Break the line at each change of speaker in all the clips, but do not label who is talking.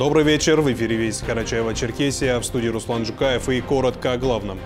Добрый вечер. В эфире «Весть Карачаева-Черкесия». В студии Руслан Жукаев и коротко о главном.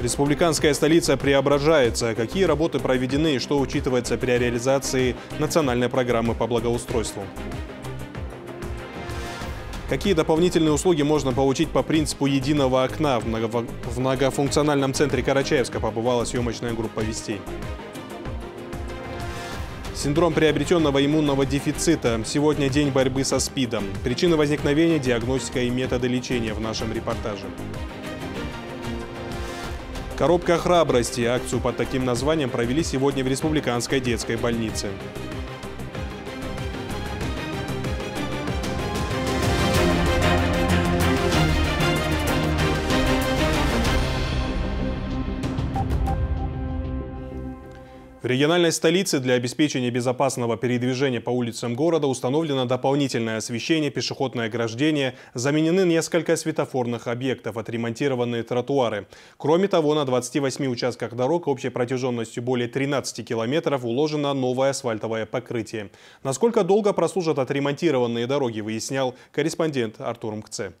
Республиканская столица преображается. Какие работы проведены и что учитывается при реализации национальной программы по благоустройству? Какие дополнительные услуги можно получить по принципу единого окна? В многофункциональном центре Карачаевска побывала съемочная группа «Вестей». Синдром приобретенного иммунного дефицита. Сегодня день борьбы со СПИДом. Причины возникновения, диагностика и методы лечения в нашем репортаже. Коробка храбрости. Акцию под таким названием провели сегодня в Республиканской детской больнице. В региональной столице для обеспечения безопасного передвижения по улицам города установлено дополнительное освещение, пешеходное ограждение, заменены несколько светофорных объектов, отремонтированы тротуары. Кроме того, на 28 участках дорог общей протяженностью более 13 километров уложено новое асфальтовое покрытие. Насколько долго прослужат отремонтированные дороги, выяснял корреспондент Артур Мкце.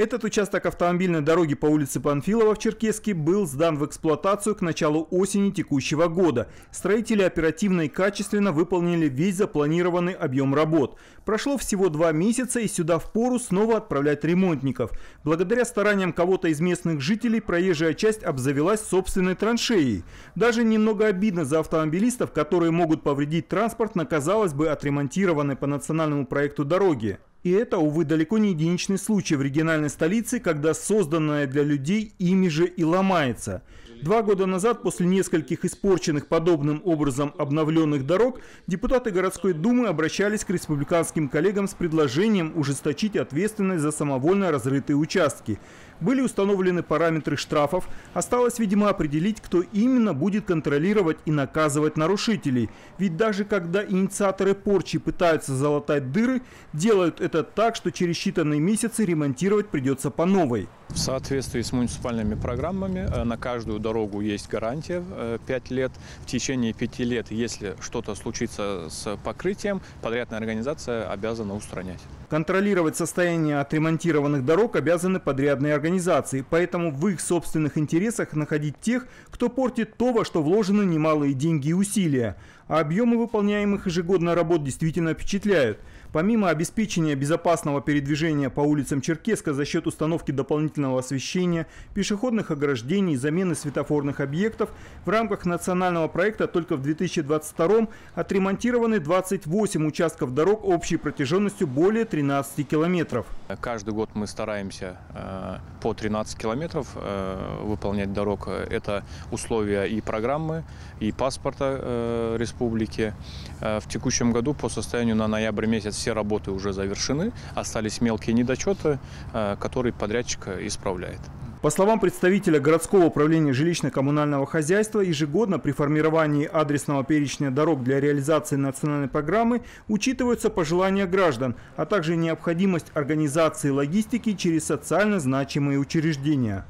Этот участок автомобильной дороги по улице Панфилова в Черкеске был сдан в эксплуатацию к началу осени текущего года. Строители оперативно и качественно выполнили весь запланированный объем работ. Прошло всего два месяца и сюда в пору снова отправлять ремонтников. Благодаря стараниям кого-то из местных жителей проезжая часть обзавелась собственной траншеей. Даже немного обидно за автомобилистов, которые могут повредить транспорт на, казалось бы, отремонтированной по национальному проекту дороги. И это, увы, далеко не единичный случай в региональной столице, когда созданное для людей ими же и ломается. Два года назад, после нескольких испорченных подобным образом обновленных дорог, депутаты городской думы обращались к республиканским коллегам с предложением ужесточить ответственность за самовольно разрытые участки. Были установлены параметры штрафов, осталось, видимо, определить, кто именно будет контролировать и наказывать нарушителей. Ведь даже когда инициаторы порчи пытаются залатать дыры, делают это так, что через считанные месяцы ремонтировать придется по новой.
В соответствии с муниципальными программами э, на каждую дорогу есть гарантия 5 э, лет. В течение 5 лет, если что-то случится с покрытием, подрядная организация обязана устранять.
Контролировать состояние отремонтированных дорог обязаны подрядные организации, поэтому в их собственных интересах находить тех, кто портит то, во что вложены немалые деньги и усилия. А объемы выполняемых ежегодно работ действительно впечатляют – Помимо обеспечения безопасного передвижения по улицам Черкеска за счет установки дополнительного освещения, пешеходных ограждений, замены светофорных объектов, в рамках национального проекта только в 2022 отремонтированы 28 участков дорог общей протяженностью более 13 километров.
Каждый год мы стараемся э, по 13 километров э, выполнять дорог. Это условия и программы, и паспорта э, республики. В текущем году по состоянию на ноябрь месяц все работы уже завершены, остались мелкие недочеты, э, которые подрядчик исправляет.
По словам представителя городского управления жилищно-коммунального хозяйства, ежегодно при формировании адресного перечня дорог для реализации национальной программы учитываются пожелания граждан, а также необходимость организации логистики через социально значимые учреждения.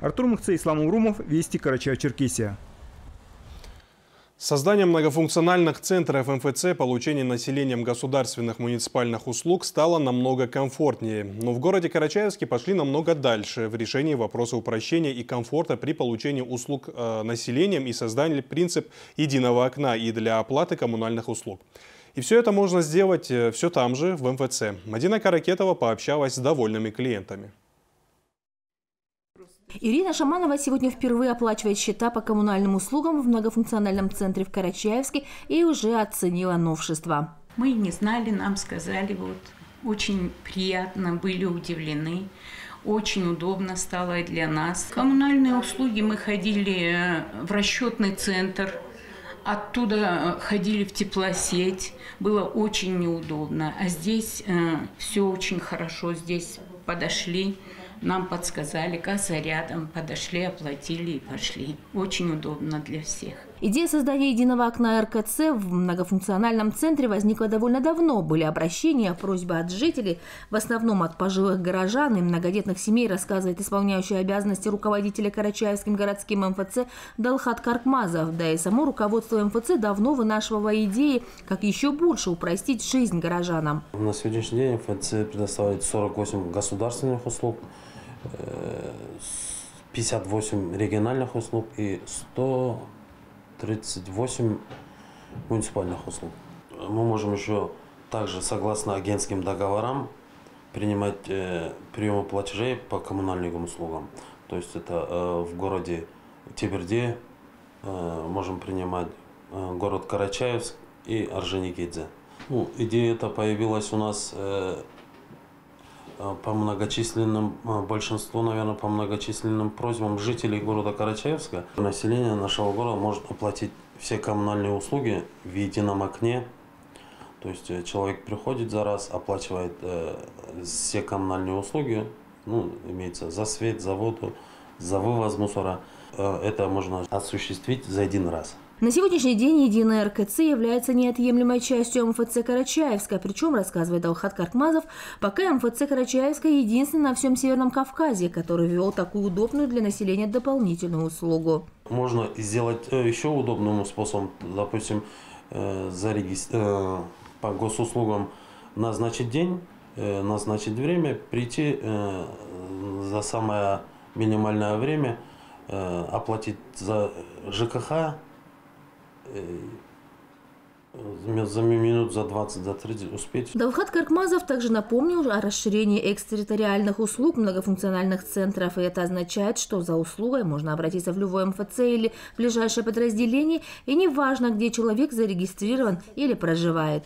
Артур Махце, Ислам Урумов, Вести, Карачаево-Черкесия.
Создание многофункциональных центров МФЦ получение населением государственных муниципальных услуг стало намного комфортнее. Но в городе Карачаевске пошли намного дальше в решении вопроса упрощения и комфорта при получении услуг э, населением и создании принцип единого окна и для оплаты коммунальных услуг. И все это можно сделать э, все там же, в МФЦ. Мадина Каракетова пообщалась с довольными клиентами.
Ирина Шаманова сегодня впервые оплачивает счета по коммунальным услугам в многофункциональном центре в Карачаевске и уже оценила новшества.
Мы не знали, нам сказали, вот очень приятно, были удивлены. Очень удобно стало для нас. Коммунальные услуги мы ходили э, в расчетный центр, оттуда э, ходили в теплосеть. Было очень неудобно. А здесь э, все очень хорошо. Здесь подошли, нам подсказали, касса рядом, подошли, оплатили и пошли. Очень удобно для всех.
Идея создания единого окна РКЦ в многофункциональном центре возникла довольно давно. Были обращения, просьбы от жителей, в основном от пожилых горожан и многодетных семей, рассказывает исполняющий обязанности руководителя Карачаевским городским МФЦ Далхат Каркмазов. Да и само руководство МФЦ давно вынашивало идеи, как еще больше упростить жизнь горожанам.
На сегодняшний день МФЦ предоставляет 48 государственных услуг, 58 региональных услуг и 138 муниципальных услуг. Мы можем еще также, согласно агентским договорам, принимать э, приемы платежей по коммунальным услугам. То есть это э, в городе Тиберде э, можем принимать э, город Карачаевск и Орджоникидзе. Ну, идея эта появилась у нас э, по многочисленным, э, большинству, наверное, по многочисленным просьбам жителей города Карачаевска. Население нашего города может оплатить все коммунальные услуги в едином окне. То есть человек приходит за раз, оплачивает э, все коммунальные услуги, ну, имеется за свет, за воду, за вывоз мусора. Э, это можно осуществить за один раз.
На сегодняшний день единая РКЦ является неотъемлемой частью МФЦ Карачаевска. Причем, рассказывает Алхат Каркмазов, пока МФЦ Карачаевска единственный на всем Северном Кавказе, который ввел такую удобную для населения дополнительную услугу.
Можно сделать э, еще удобным способом, допустим, э, зарегистрировать по госуслугам назначить день, назначить время, прийти за самое минимальное время, оплатить за ЖКХ, за минут за 20, за 30 успеть.
Давхат Каркмазов также напомнил о расширении экстерриториальных услуг многофункциональных центров, и это означает, что за услугой можно обратиться в любой МФЦ или ближайшее подразделение, и неважно, где человек зарегистрирован или проживает.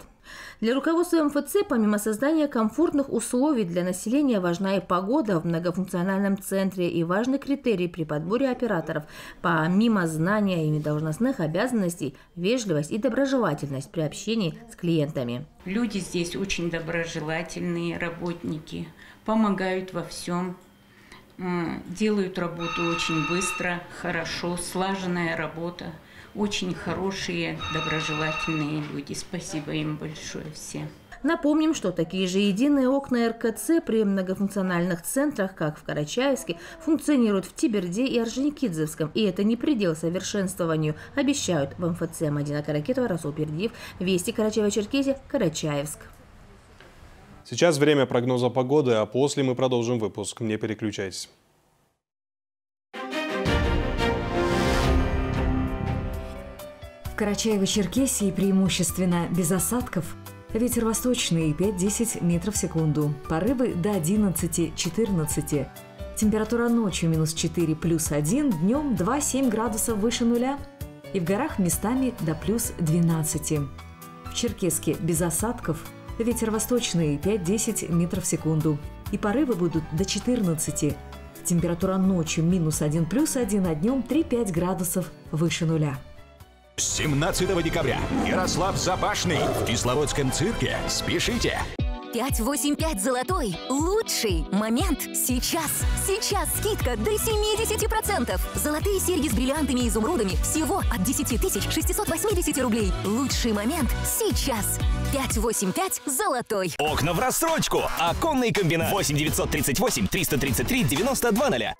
Для руководства МФЦ помимо создания комфортных условий для населения важна и погода в многофункциональном центре и важный критерий при подборе операторов. Помимо знания ими должностных обязанностей, вежливость и доброжелательность при общении с клиентами.
Люди здесь очень доброжелательные работники, помогают во всем, делают работу очень быстро, хорошо, слаженная работа – очень хорошие, доброжелательные люди. Спасибо им большое всем.
Напомним, что такие же единые окна РКЦ при многофункциональных центрах, как в Карачаевске, функционируют в Тиберде и Орджоникидзевском. И это не предел совершенствованию, обещают в МФЦ Мадина Каракетова, Расул Пердиев, Вести Карачаева-Черкесия, Карачаевск.
Сейчас время прогноза погоды, а после мы продолжим выпуск. Не переключайтесь.
Карачаево-Черкесии преимущественно без осадков. Ветер восточный 5-10 метров в секунду. Порывы до 11-14. Температура ночью минус 4 плюс 1, днем 2-7 градусов выше нуля. И в горах местами до плюс 12. В Черкеске без осадков. Ветер восточный 5-10 метров в секунду. И порывы будут до 14. Температура ночью минус 1 плюс 1, а днем 3-5 градусов выше нуля.
17 декабря Ярослав Запашный в Кисловодском цирке. Спешите!
585 золотой. Лучший момент сейчас. Сейчас скидка до 70%. Золотые серьги с бриллиантами и изумрудами всего от 10 680 рублей. Лучший момент сейчас. 585 золотой.
Окна в рассрочку. Оконный комбинат. 8 938 333 92 0.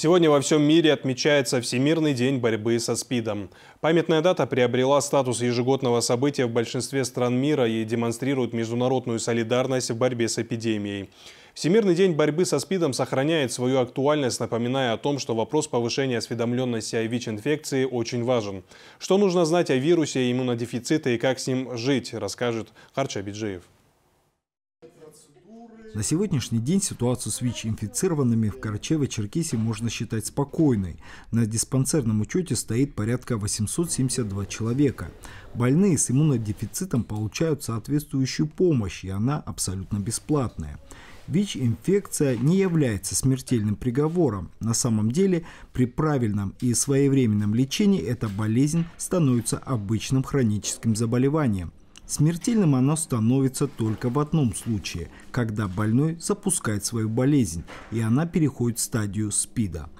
Сегодня во всем мире отмечается Всемирный день борьбы со СПИДом. Памятная дата приобрела статус ежегодного события в большинстве стран мира и демонстрирует международную солидарность в борьбе с эпидемией. Всемирный день борьбы со СПИДом сохраняет свою актуальность, напоминая о том, что вопрос повышения осведомленности о ВИЧ-инфекции очень важен. Что нужно знать о вирусе иммунодефицита и как с ним жить, расскажет Харча Биджиев.
На сегодняшний день ситуацию с ВИЧ-инфицированными в Карачаево-Черкесии можно считать спокойной. На диспансерном учете стоит порядка 872 человека. Больные с иммунодефицитом получают соответствующую помощь, и она абсолютно бесплатная. ВИЧ-инфекция не является смертельным приговором. На самом деле, при правильном и своевременном лечении эта болезнь становится обычным хроническим заболеванием. Смертельным оно становится только в одном случае, когда больной запускает свою болезнь, и она переходит в стадию СПИДа.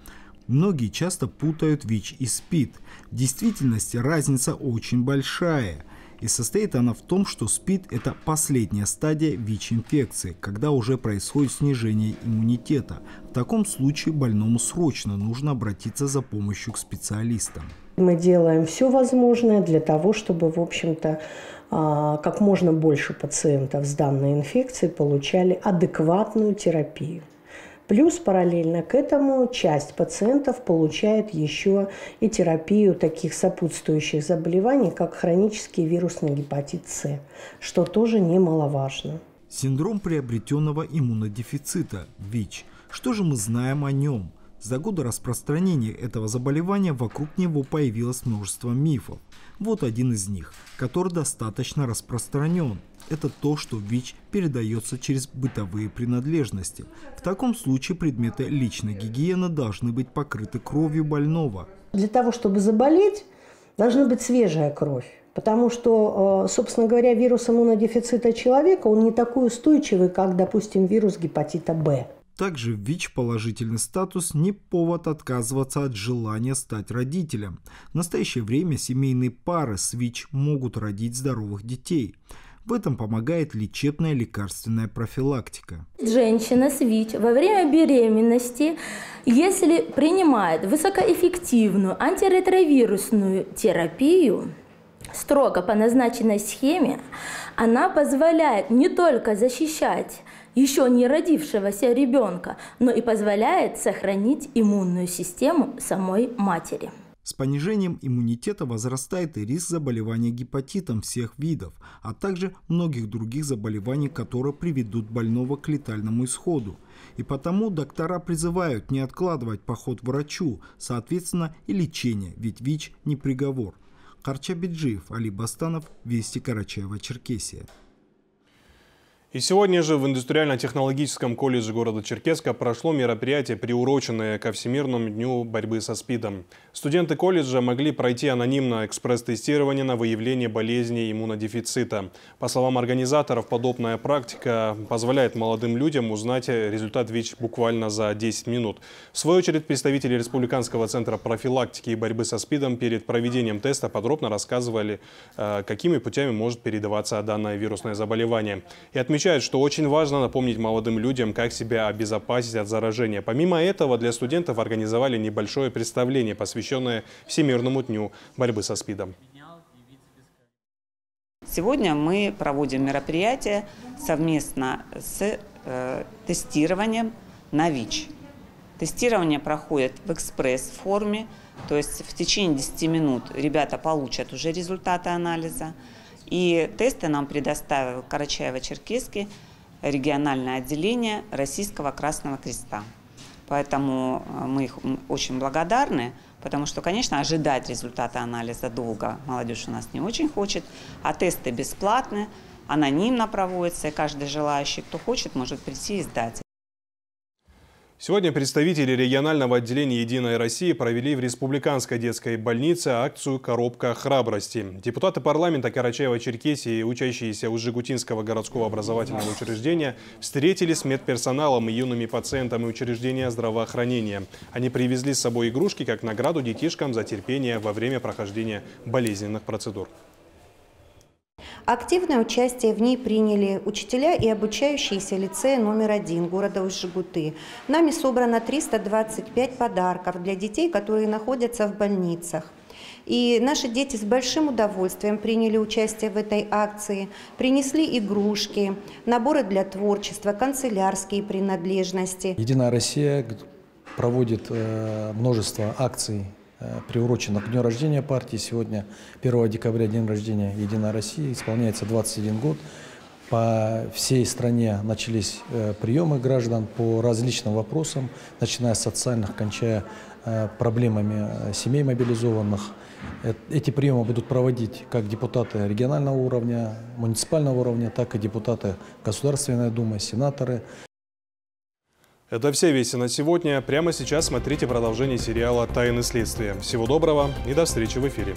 Многие часто путают ВИЧ и СПИД. В действительности разница очень большая. И состоит она в том, что СПИД – это последняя стадия ВИЧ-инфекции, когда уже происходит снижение иммунитета. В таком случае больному срочно нужно обратиться за помощью к специалистам.
Мы делаем все возможное для того, чтобы, в общем-то, как можно больше пациентов с данной инфекцией получали адекватную терапию. Плюс параллельно к этому часть пациентов получает еще и терапию таких сопутствующих заболеваний, как хронический вирусный гепатит С, что тоже немаловажно.
Синдром приобретенного иммунодефицита – ВИЧ. Что же мы знаем о нем? За годы распространения этого заболевания вокруг него появилось множество мифов. Вот один из них, который достаточно распространен. Это то, что ВИЧ передается через бытовые принадлежности. В таком случае предметы личной гигиены должны быть покрыты кровью больного.
Для того, чтобы заболеть, должна быть свежая кровь. Потому что, э, собственно говоря, вирус иммунодефицита человека, он не такой устойчивый, как, допустим, вирус гепатита Б.
Также ВИЧ положительный статус не повод отказываться от желания стать родителем. В настоящее время семейные пары с ВИЧ могут родить здоровых детей. В этом помогает лечебная лекарственная профилактика.
Женщина с ВИЧ во время беременности, если принимает высокоэффективную антиретровирусную терапию, строго по назначенной схеме, она позволяет не только защищать еще не родившегося ребенка, но и позволяет сохранить иммунную систему самой матери.
С понижением иммунитета возрастает и риск заболевания гепатитом всех видов, а также многих других заболеваний, которые приведут больного к летальному исходу. И потому доктора призывают не откладывать поход к врачу, соответственно и лечение, ведь ВИЧ не приговор. Харча Биджиев, Али Бастанов, Вести Карачаева-Черкесия.
И сегодня же в Индустриально-технологическом колледже города Черкеска прошло мероприятие, приуроченное ко Всемирному дню борьбы со СПИДом. Студенты колледжа могли пройти анонимно экспресс-тестирование на выявление болезни иммунодефицита. По словам организаторов, подобная практика позволяет молодым людям узнать результат ВИЧ буквально за 10 минут. В свою очередь, представители Республиканского центра профилактики и борьбы со СПИДом перед проведением теста подробно рассказывали, э, какими путями может передаваться данное вирусное заболевание. И отмечали, отмечают, что очень важно напомнить молодым людям, как себя обезопасить от заражения. Помимо этого, для студентов организовали небольшое представление, посвященное Всемирному дню борьбы со СПИДом.
Сегодня мы проводим мероприятие совместно с э, тестированием на ВИЧ. Тестирование проходит в экспресс-форме, то есть в течение 10 минут ребята получат уже результаты анализа. И тесты нам предоставил Карачаево-Черкесский региональное отделение Российского Красного Креста. Поэтому э, мы их очень благодарны, потому что, конечно, ожидать результата анализа долго молодежь у нас не очень хочет, а тесты бесплатны, анонимно проводятся, и каждый желающий, кто хочет, может прийти и сдать.
Сегодня представители регионального отделения «Единой России» провели в Республиканской детской больнице акцию «Коробка храбрости». Депутаты парламента Карачаева-Черкесии, учащиеся у Жигутинского городского образовательного учреждения, встретились с медперсоналом и юными пациентами учреждения здравоохранения. Они привезли с собой игрушки как награду детишкам за терпение во время прохождения болезненных процедур.
Активное участие в ней приняли учителя и обучающиеся лицея номер один города Ужгуты. Нами собрано 325 подарков для детей, которые находятся в больницах. И наши дети с большим удовольствием приняли участие в этой акции, принесли игрушки, наборы для творчества, канцелярские принадлежности.
Единая Россия проводит э, множество акций Э, приурочена к дню рождения партии. Сегодня, 1 декабря, день рождения Единой России, исполняется 21 год. По всей стране начались э, приемы граждан по различным вопросам, начиная с социальных, кончая э, проблемами семей мобилизованных. Эти приемы будут проводить как депутаты регионального уровня, муниципального уровня, так и депутаты Государственной Думы, сенаторы.
Это все вести на сегодня. Прямо сейчас смотрите продолжение сериала «Тайны следствия». Всего доброго и до встречи в эфире.